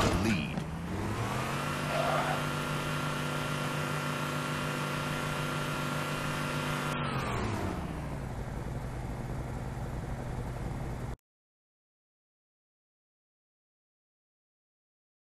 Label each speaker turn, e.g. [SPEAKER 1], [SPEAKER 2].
[SPEAKER 1] the lead.